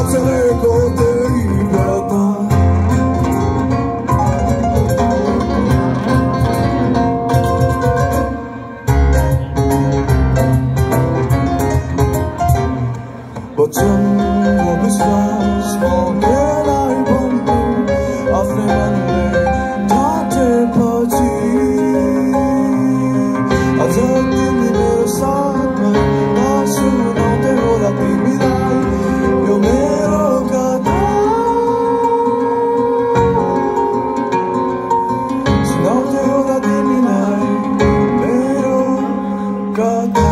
Absolutely. God.